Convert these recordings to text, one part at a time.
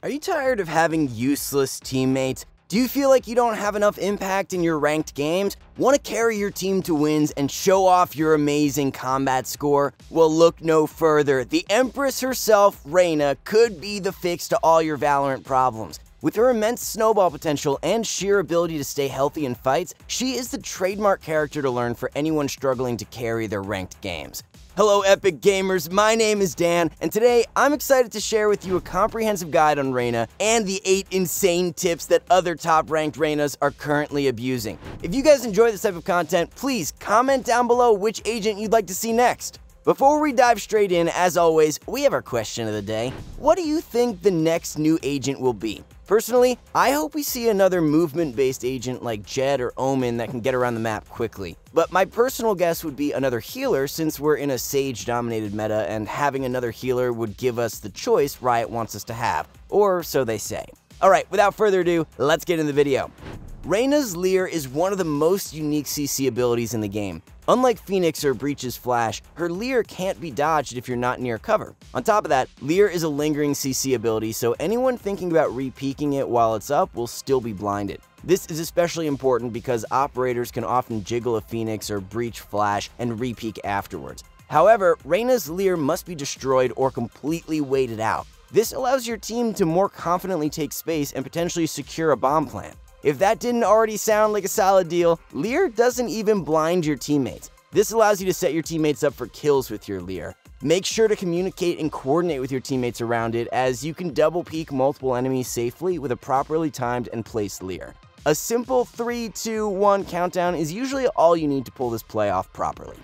Are you tired of having useless teammates? Do you feel like you don't have enough impact in your ranked games? Want to carry your team to wins and show off your amazing combat score? Well, look no further. The Empress herself, Reyna, could be the fix to all your Valorant problems. With her immense snowball potential and sheer ability to stay healthy in fights, she is the trademark character to learn for anyone struggling to carry their ranked games. Hello, Epic Gamers. My name is Dan, and today I'm excited to share with you a comprehensive guide on Reyna and the 8 insane tips that other top ranked Reynas are currently abusing. If you guys enjoy this type of content, please comment down below which agent you'd like to see next. Before we dive straight in, as always, we have our question of the day. What do you think the next new agent will be? Personally, I hope we see another movement-based agent like Jett or Omen that can get around the map quickly. But my personal guess would be another healer since we're in a Sage-dominated meta and having another healer would give us the choice Riot wants us to have, or so they say. Alright, without further ado, let's get in the video. Reyna's Leer is one of the most unique CC abilities in the game. Unlike Phoenix or Breach's Flash, her Leer can't be dodged if you're not near cover. On top of that, Leer is a lingering CC ability, so anyone thinking about re-peeking it while it's up will still be blinded. This is especially important because operators can often jiggle a Phoenix or Breach Flash and re-peek afterwards. However, Reyna's Leer must be destroyed or completely waited out. This allows your team to more confidently take space and potentially secure a bomb plant. If that didn't already sound like a solid deal, Leer doesn't even blind your teammates. This allows you to set your teammates up for kills with your Leer. Make sure to communicate and coordinate with your teammates around it as you can double peek multiple enemies safely with a properly timed and placed Leer. A simple 3, 2, 1 countdown is usually all you need to pull this play off properly.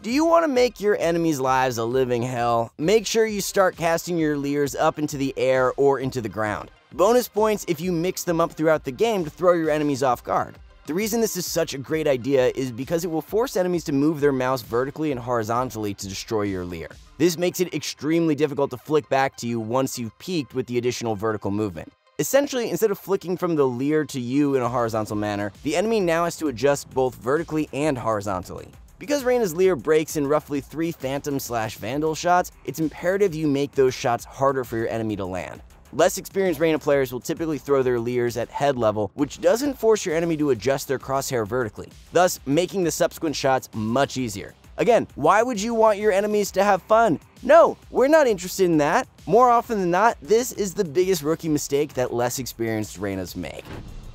Do you want to make your enemies' lives a living hell? Make sure you start casting your Leers up into the air or into the ground. Bonus points if you mix them up throughout the game to throw your enemies off guard. The reason this is such a great idea is because it will force enemies to move their mouse vertically and horizontally to destroy your Leer. This makes it extremely difficult to flick back to you once you've peaked with the additional vertical movement. Essentially, instead of flicking from the Leer to you in a horizontal manner, the enemy now has to adjust both vertically and horizontally. Because Reyna's Leer breaks in roughly 3 Phantom slash Vandal shots, it's imperative you make those shots harder for your enemy to land. Less experienced Reyna players will typically throw their Leers at head level, which doesn't force your enemy to adjust their crosshair vertically, thus making the subsequent shots much easier. Again, why would you want your enemies to have fun? No, we're not interested in that. More often than not, this is the biggest rookie mistake that less experienced Reynas make.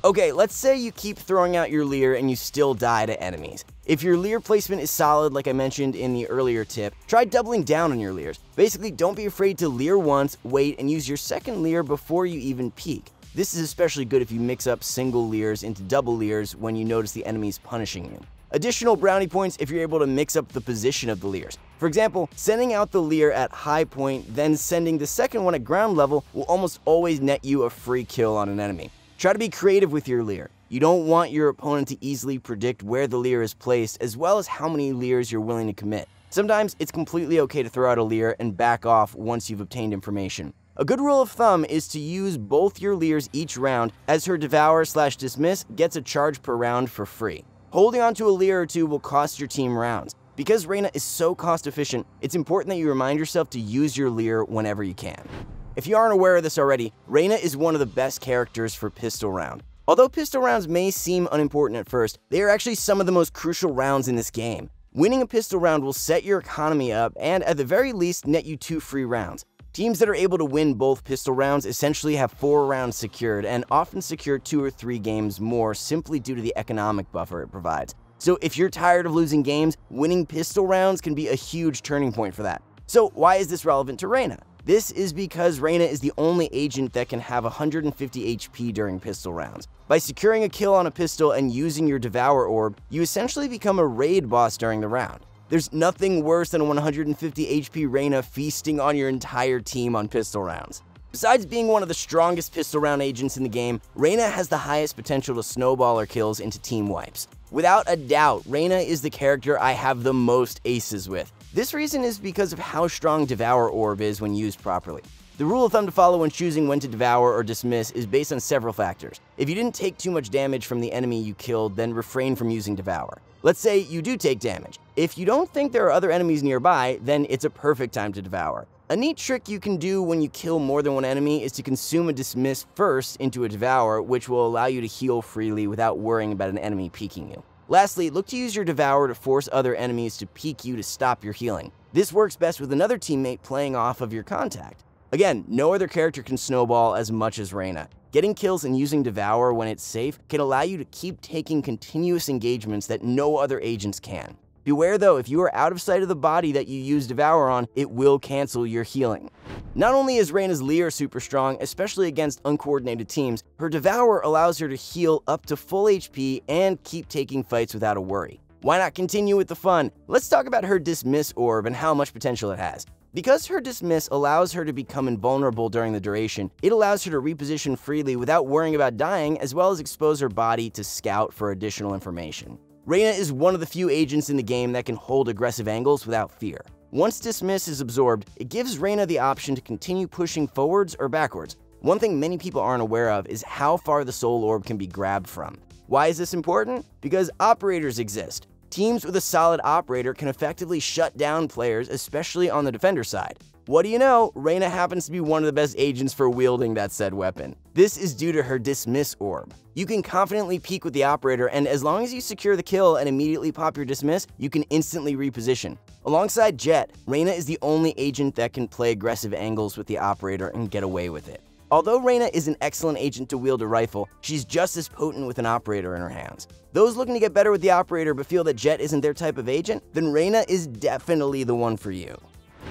Okay, let's say you keep throwing out your Leer and you still die to enemies. If your Leer placement is solid, like I mentioned in the earlier tip, try doubling down on your Leers. Basically, don't be afraid to Leer once, wait, and use your second Leer before you even peek. This is especially good if you mix up single Leers into double Leers when you notice the enemy's punishing you. Additional brownie points if you're able to mix up the position of the Leers. For example, sending out the Leer at high point, then sending the second one at ground level will almost always net you a free kill on an enemy. Try to be creative with your Leer. You don't want your opponent to easily predict where the Leer is placed, as well as how many Leers you're willing to commit. Sometimes it's completely okay to throw out a Leer and back off once you've obtained information. A good rule of thumb is to use both your Leers each round, as her Devour slash Dismiss gets a charge per round for free. Holding onto a Leer or two will cost your team rounds. Because Reyna is so cost efficient, it's important that you remind yourself to use your Leer whenever you can. If you aren't aware of this already, Reyna is one of the best characters for pistol round. Although pistol rounds may seem unimportant at first, they are actually some of the most crucial rounds in this game. Winning a pistol round will set your economy up and at the very least net you two free rounds. Teams that are able to win both pistol rounds essentially have four rounds secured and often secure two or three games more simply due to the economic buffer it provides. So if you're tired of losing games, winning pistol rounds can be a huge turning point for that. So why is this relevant to Reyna? This is because Reyna is the only agent that can have 150 HP during pistol rounds. By securing a kill on a pistol and using your Devour Orb, you essentially become a raid boss during the round. There's nothing worse than a 150 HP Reyna feasting on your entire team on pistol rounds. Besides being one of the strongest pistol round agents in the game, Reyna has the highest potential to snowball her kills into team wipes. Without a doubt, Reyna is the character I have the most aces with. This reason is because of how strong Devour Orb is when used properly. The rule of thumb to follow when choosing when to devour or dismiss is based on several factors. If you didn't take too much damage from the enemy you killed, then refrain from using devour. Let's say you do take damage. If you don't think there are other enemies nearby, then it's a perfect time to devour. A neat trick you can do when you kill more than one enemy is to consume a dismiss first into a devour, which will allow you to heal freely without worrying about an enemy peeking you. Lastly, look to use your devour to force other enemies to peek you to stop your healing. This works best with another teammate playing off of your contact. Again, no other character can snowball as much as Reyna. Getting kills and using Devour when it's safe can allow you to keep taking continuous engagements that no other agents can. Beware though, if you are out of sight of the body that you use Devour on, it will cancel your healing. Not only is Reyna's Leer super strong, especially against uncoordinated teams, her Devour allows her to heal up to full HP and keep taking fights without a worry. Why not continue with the fun? Let's talk about her Dismiss Orb and how much potential it has. Because her Dismiss allows her to become invulnerable during the duration, it allows her to reposition freely without worrying about dying, as well as expose her body to scout for additional information. Reyna is one of the few agents in the game that can hold aggressive angles without fear. Once Dismiss is absorbed, it gives Reyna the option to continue pushing forwards or backwards. One thing many people aren't aware of is how far the Soul Orb can be grabbed from. Why is this important? Because operators exist. Teams with a solid operator can effectively shut down players, especially on the defender side. What do you know? Reyna happens to be one of the best agents for wielding that said weapon. This is due to her Dismiss Orb. You can confidently peek with the operator, and as long as you secure the kill and immediately pop your Dismiss, you can instantly reposition. Alongside Jett, Reyna is the only agent that can play aggressive angles with the operator and get away with it. Although Reyna is an excellent agent to wield a rifle, she's just as potent with an operator in her hands. Those looking to get better with the operator but feel that Jett isn't their type of agent, then Reyna is definitely the one for you.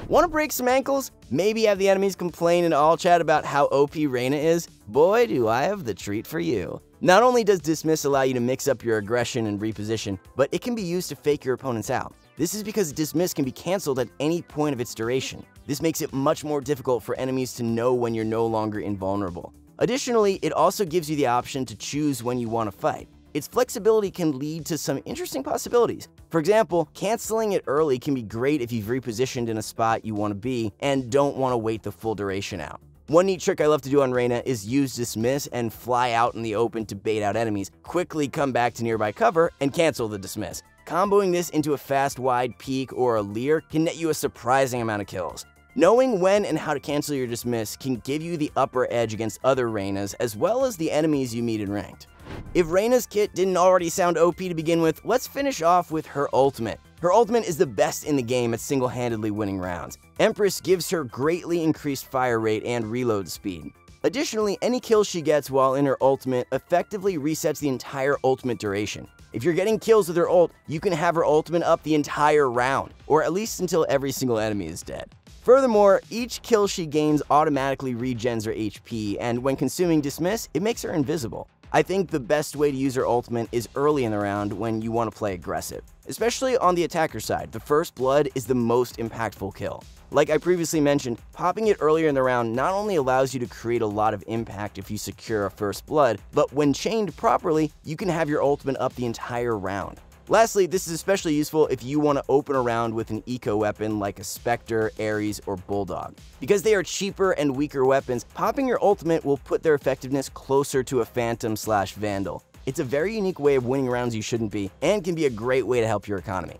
Want to break some ankles? Maybe have the enemies complain in all chat about how OP Reyna is? Boy, do I have the treat for you. Not only does Dismiss allow you to mix up your aggression and reposition, but it can be used to fake your opponents out. This is because Dismiss can be cancelled at any point of its duration. This makes it much more difficult for enemies to know when you're no longer invulnerable. Additionally, it also gives you the option to choose when you want to fight. Its flexibility can lead to some interesting possibilities. For example, canceling it early can be great if you've repositioned in a spot you want to be and don't want to wait the full duration out. One neat trick I love to do on Reyna is use Dismiss and fly out in the open to bait out enemies, quickly come back to nearby cover, and cancel the Dismiss. Comboing this into a fast wide peek or a leer can net you a surprising amount of kills. Knowing when and how to cancel your dismiss can give you the upper edge against other Reynas as well as the enemies you meet in ranked. If Reyna's kit didn't already sound OP to begin with, let's finish off with her ultimate. Her ultimate is the best in the game at single-handedly winning rounds. Empress gives her greatly increased fire rate and reload speed. Additionally, any kill she gets while in her ultimate effectively resets the entire ultimate duration. If you're getting kills with her ult, you can have her ultimate up the entire round, or at least until every single enemy is dead. Furthermore, each kill she gains automatically regens her HP, and when consuming Dismiss, it makes her invisible. I think the best way to use her ultimate is early in the round when you want to play aggressive. Especially on the attacker side, the first blood is the most impactful kill. Like I previously mentioned, popping it earlier in the round not only allows you to create a lot of impact if you secure a first blood, but when chained properly, you can have your ultimate up the entire round. Lastly, this is especially useful if you want to open around with an eco weapon like a Spectre, Ares, or Bulldog. Because they are cheaper and weaker weapons, popping your ultimate will put their effectiveness closer to a Phantom slash Vandal. It's a very unique way of winning rounds you shouldn't be, and can be a great way to help your economy.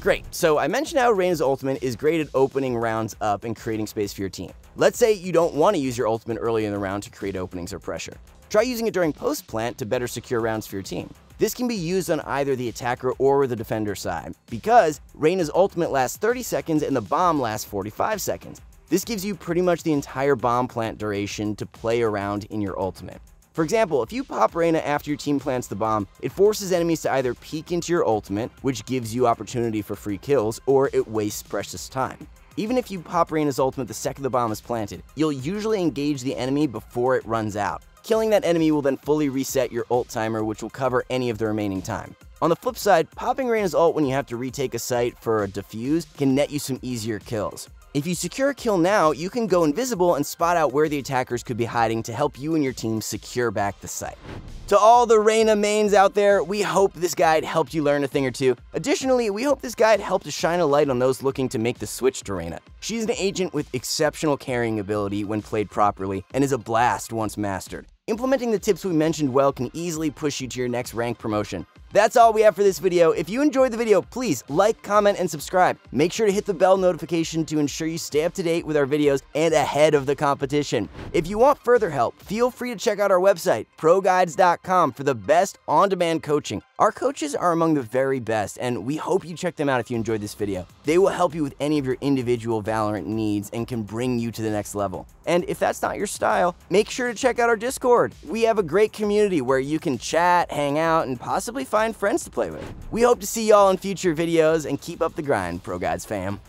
Great, so I mentioned how Reyna's ultimate is great at opening rounds up and creating space for your team. Let's say you don't want to use your ultimate early in the round to create openings or pressure. Try using it during post plant to better secure rounds for your team. This can be used on either the attacker or the defender side, because Reyna's ultimate lasts 30 seconds and the bomb lasts 45 seconds. This gives you pretty much the entire bomb plant duration to play around in your ultimate. For example, if you pop Reyna after your team plants the bomb, it forces enemies to either peek into your ultimate, which gives you opportunity for free kills, or it wastes precious time. Even if you pop Reyna's ultimate the second the bomb is planted, you'll usually engage the enemy before it runs out. Killing that enemy will then fully reset your ult timer, which will cover any of the remaining time. On the flip side, popping Reyna's ult when you have to retake a site for a defuse can net you some easier kills. If you secure a kill now, you can go invisible and spot out where the attackers could be hiding to help you and your team secure back the site. To all the Reyna mains out there, we hope this guide helped you learn a thing or two. Additionally, we hope this guide helped to shine a light on those looking to make the switch to Reyna. She's an agent with exceptional carrying ability when played properly, and is a blast once mastered. Implementing the tips we mentioned well can easily push you to your next rank promotion. That's all we have for this video. If you enjoyed the video, please like, comment, and subscribe. Make sure to hit the bell notification to ensure you stay up to date with our videos and ahead of the competition. If you want further help, feel free to check out our website, ProGuides.com, for the best on-demand coaching. Our coaches are among the very best, and we hope you check them out if you enjoyed this video. They will help you with any of your individual Valorant needs and can bring you to the next level. And if that's not your style, make sure to check out our Discord. We have a great community where you can chat, hang out, and possibly find friends to play with. We hope to see y'all in future videos and keep up the grind, Pro Guides fam.